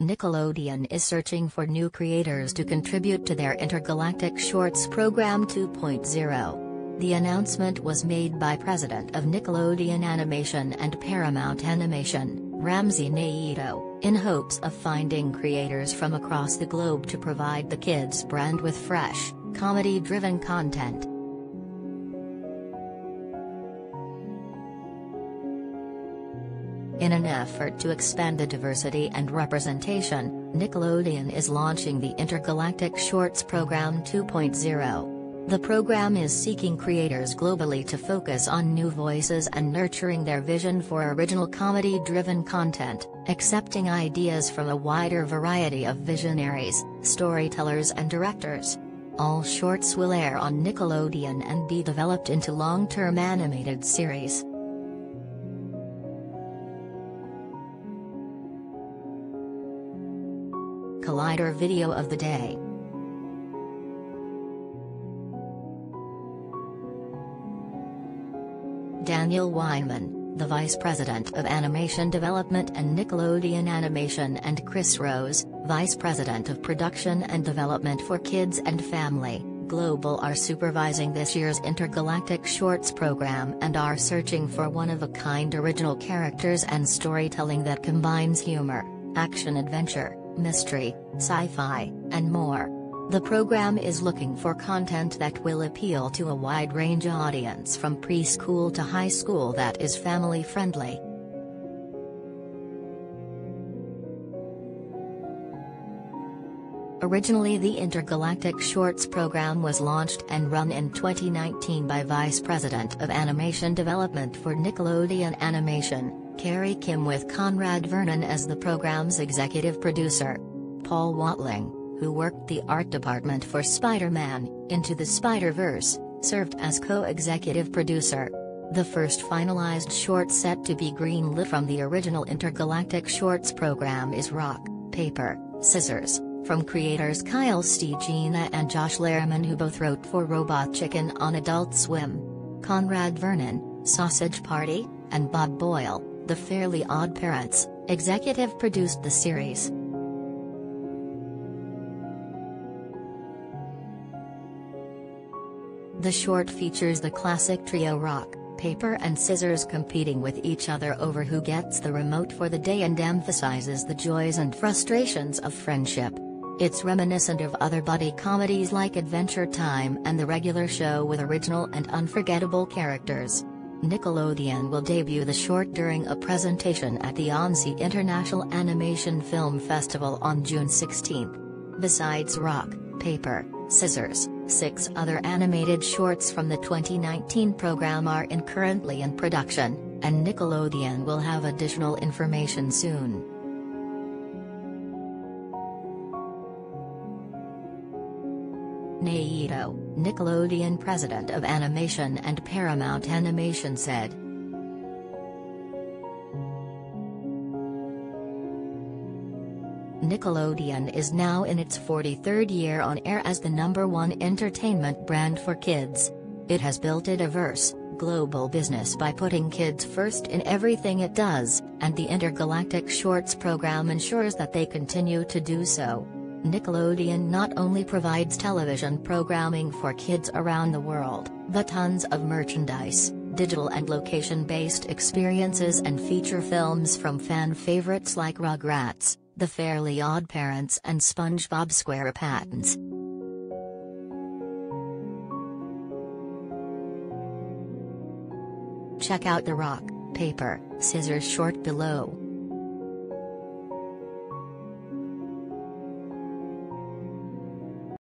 Nickelodeon is searching for new creators to contribute to their Intergalactic Shorts program 2.0. The announcement was made by President of Nickelodeon Animation and Paramount Animation, Ramsey Naito, in hopes of finding creators from across the globe to provide the kids brand with fresh, comedy-driven content. In an effort to expand the diversity and representation, Nickelodeon is launching the Intergalactic Shorts Program 2.0. The program is seeking creators globally to focus on new voices and nurturing their vision for original comedy-driven content, accepting ideas from a wider variety of visionaries, storytellers and directors. All shorts will air on Nickelodeon and be developed into long-term animated series. Collider Video of the Day. Daniel Weinman, the Vice President of Animation Development and Nickelodeon Animation and Chris Rose, Vice President of Production and Development for Kids and Family, Global are supervising this year's Intergalactic Shorts program and are searching for one-of-a-kind original characters and storytelling that combines humor, action-adventure, mystery, sci-fi, and more. The program is looking for content that will appeal to a wide range audience from preschool to high school that is family friendly. Originally the Intergalactic Shorts program was launched and run in 2019 by Vice President of Animation Development for Nickelodeon Animation, Carrie Kim with Conrad Vernon as the program's executive producer. Paul Watling, who worked the art department for Spider-Man, Into the Spider-Verse, served as co-executive producer. The first finalized short set to be greenlit from the original Intergalactic Shorts program is Rock, Paper, Scissors, from creators Kyle Stegina and Josh Lehrman who both wrote for Robot Chicken on Adult Swim. Conrad Vernon, Sausage Party, and Bob Boyle, The Fairly Odd Parents, executive produced the series. The short features the classic trio Rock, Paper and Scissors competing with each other over who gets the remote for the day and emphasizes the joys and frustrations of friendship. It's reminiscent of other buddy comedies like Adventure Time and the regular show with original and unforgettable characters. Nickelodeon will debut the short during a presentation at the Annecy International Animation Film Festival on June 16. Besides Rock, Paper, Scissors, six other animated shorts from the 2019 program are in currently in production, and Nickelodeon will have additional information soon. Naito, Nickelodeon president of Animation and Paramount Animation said, Nickelodeon is now in its 43rd year on air as the number one entertainment brand for kids. It has built a diverse, global business by putting kids first in everything it does, and the Intergalactic Shorts program ensures that they continue to do so. Nickelodeon not only provides television programming for kids around the world, but tons of merchandise, digital and location-based experiences and feature films from fan favorites like Rugrats, The Fairly Odd Parents and SpongeBob SquarePants. Check out the Rock, Paper, Scissors short below.